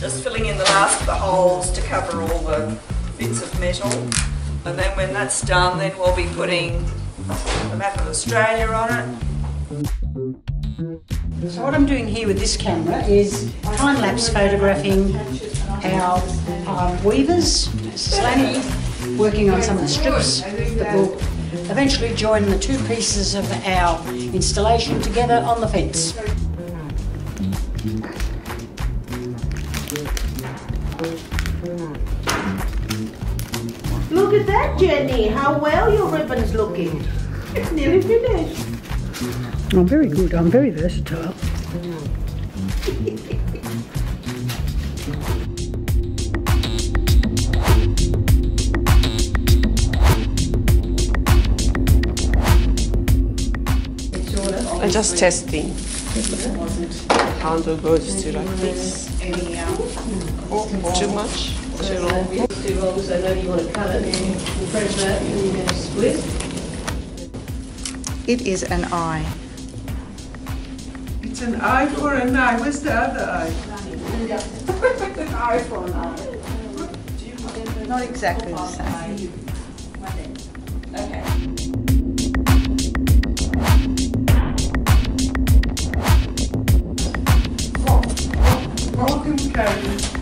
the last of the holes to cover all the bits of metal. And then when that's done, then we'll be putting the map of Australia on it. So what I'm doing here with this camera is time-lapse photographing our um, weavers, Mrs. Lanny, working on some of the strips that will eventually join the two pieces of our installation together on the fence. Look at that, Jenny. How well your ribbon's looking. It's nearly finished. I'm very good, I'm very versatile. I'm just testing. Handle goes to like this. Too much? Too long? Too long, so maybe you want to cut it and press that and you're going to split. It is an eye. It's an eye for an eye. Where's the other eye? Not exactly the same. Welcome, Carlos.